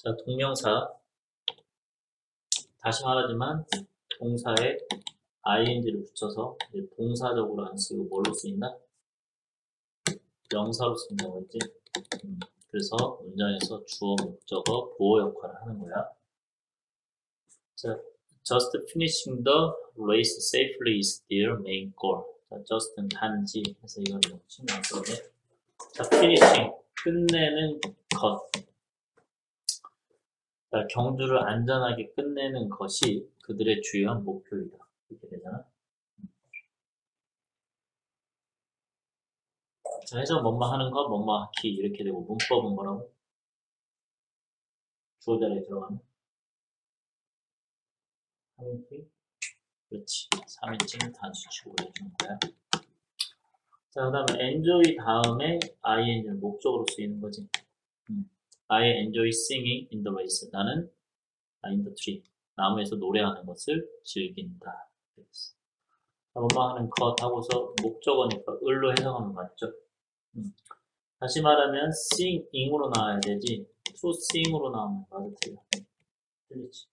자, 동명사. 다시 말하지만 동사에 ing를 붙여서 동사적으로 안 쓰고 뭘로 쓰인다? 명사로 쓴다고 했지? 음, 그래서 문장에서 주어, 목적어, 보호 역할을 하는 거야. 자, just finishing the race safely is their main goal. 자, just는 단지 이걸 이렇게 신경 써야 돼. 자, finishing. 끝내는 것. 자, 경주를 안전하게 끝내는 것이 그들의 주요한 목표이다. 이렇게 되잖아. 자, 해석 뭐뭐 하는 것, 뭐뭐 하기 이렇게 되고 문법은 뭐라고? 주어 자리에 들어가면 3인칭 그렇지 3인칭 단수치고 해주는 거야 자 그 다음에 enjoy 다음에 ing는 목적으로 쓰이는 거지 음. I enjoy singing in the race 나는 in the tree 나무에서 노래하는 것을 즐긴다 그랬어. 자, 뭐뭐 하는 것 하고서 목적어니까 을로 해석하면 맞죠 음. 다시 말하면 singing으로 나와야 되지 to sing으로 나오면 맞아 틀려 틀리지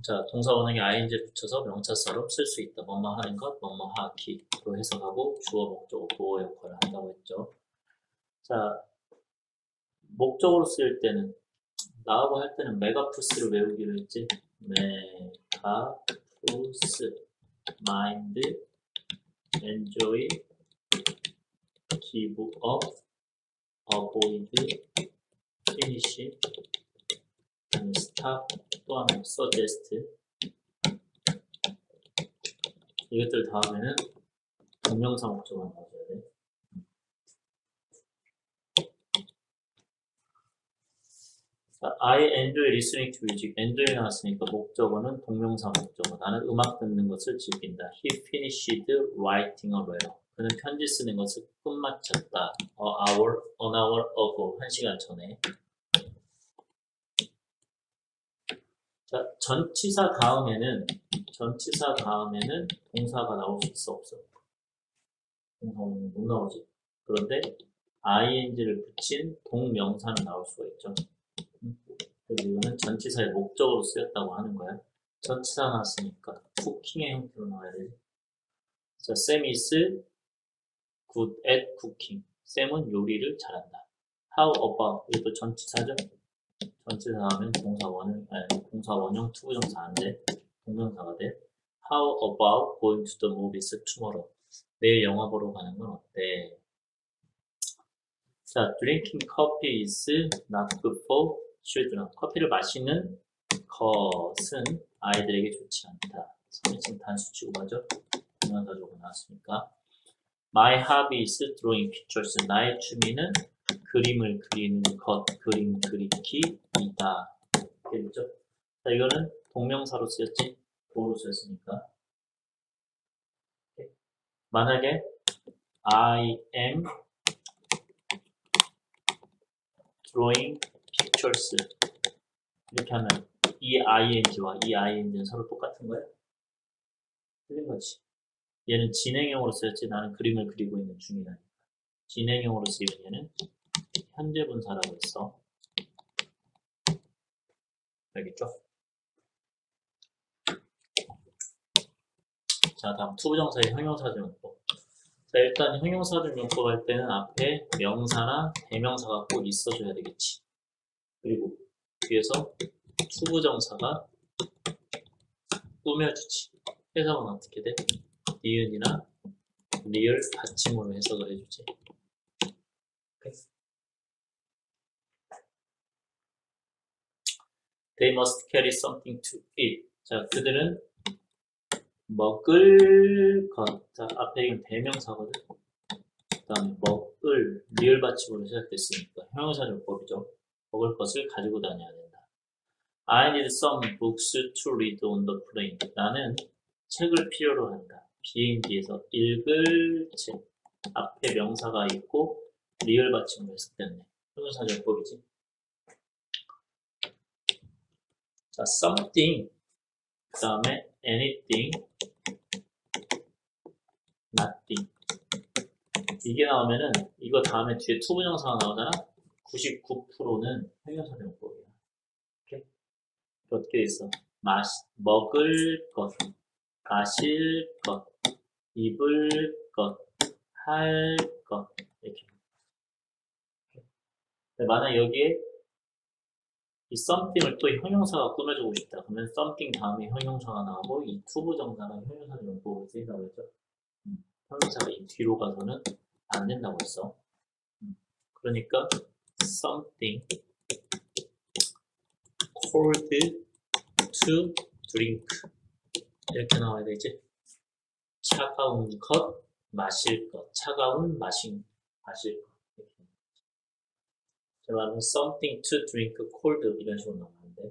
자, 동사 원형에 ing를 붙여서 명사처럼 쓸수 있다. 뭐뭐 하는 것, 뭐뭐 하기로 해석하고 주어, 목적어, 보호 역할을 한다고 했죠. 자, 목적어로 쓸 때는 나하고 할 때는 메가푸스를 외우기로 했지. 메가푸스, mind, enjoy, give up, avoid, finish, stop, 또 하나 suggest 이것들 다음에는 동명사 목적어 나와줘야 돼. 자, I enjoy listening to music. enjoy 나왔으니까 목적어는 동명사 목적어. 나는 음악 듣는 것을 즐긴다. He finished writing a letter. 그는 편지 쓰는 것을 끝마쳤다. A hour, an hour ago. 한 시간 전에. 자, 전치사 다음에는 전치사 다음에는 동사가 나올 수 있어 없어? 동사는 못 나오지. 그런데 ing를 붙인 동명사는 나올 수가 있죠. 그래서 이거는 전치사의 목적으로 쓰였다고 하는 거야. 전치사 나왔으니까 쿠킹의 형태로 나와야 되지. 자, Sam is good at cooking. 쌤은 요리를 잘한다. How about 이것도 전치사죠? 전치사 하면 동사 원형, 아니, 동사 원형 투부정사 안 돼. 동명사가 돼. How about going to the movies tomorrow? 내일 영화 보러 가는 건 어때? 자, drinking coffee is not good for children. 커피를 마시는 것은 아이들에게 좋지 않다. 3인칭 단수 가죠? 동명사 주어로 나왔으니까. My hobby is drawing pictures. 나의 취미는 그림을 그리는 것, 그림 그리기이다. 되겠죠? 자, 이거는 동명사로 쓰였지? 보로 쓰였으니까. 만약에 I am drawing pictures 이렇게 하면 이 ing와 이 ing는 서로 똑같은 거야? 틀린 거지. 얘는 진행형으로 쓰였지 나는 그림을 그리고 있는 중이라니까. 진행형으로 쓰이면 얘는 현재 분사라고 했어. 알겠죠? 자, 다음 투부정사의 형용사적 용법. 자, 일단 형용사적 용법 할 때는 앞에 명사나 대명사가 꼭 있어줘야 되겠지. 뒤에서 투부정사가 꾸며주지. 해석은 어떻게 돼? 니은이나 리을 받침으로 해석을 해주지. They must carry something to eat. 자, 그들은 먹을 것. 자, 앞에 이건 대명사거든. 그 다음에 먹을, 리을 받침으로 해석됐으니까 형용사적 용법이죠. 먹을 것을 가지고 다녀야 된다. I need some books to read on the plane. 나는 책을 필요로 한다. 비행기에서 읽을 책. 앞에 명사가 있고 리을 받침으로 했을 때는 형용사용법이지. 자, something, 그 다음에 anything, nothing. 이게 나오면은 이거 다음에 뒤에 투부정사가 나오잖아. 99%는 형용사적 용법이야. 이렇게 어떻게 돼 있어? 마 먹을 것, 마실 것, 입을 것, 할 것, 이렇게. 근데 만약 여기에 이 something을 또 형용사가 꾸며주고 싶다. 그러면 something 다음에 형용사가 나오고 이 투부 정사가 형용사 용법으로 쓰인다고 했죠. 음, 형용사가 이 뒤로 가서는 안 된다고 했어. 음, 그러니까 something cold to drink 이렇게 나와야 되지. 차가운 것, 마실 것, 차가운 마신 마실 것. 이렇게. 제 말은 something to drink cold 이런 식으로 나오는데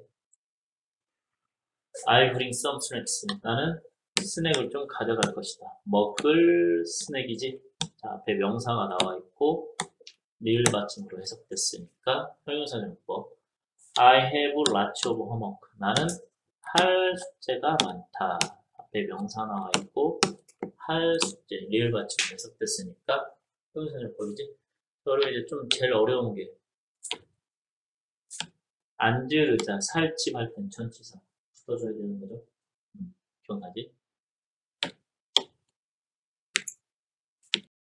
I bring some snacks. 나는 스낵을 좀 가져갈 것이다. 먹을 스낵이지. 자, 앞에 명사가 나와 있고 리을 받침으로 해석됐으니까 형용사정법. I have lots of homework. 나는 할 숙제가 많다. 앞에 명사 나와 있고 할 숙제 리을 받침으로 해석됐으니까 형용사정법이지. 그리고 이제 좀 제일 어려운 게 앉을 의자, 살집 할 땐 전치사 써줘야 되는 거죠. 음, 기억나지?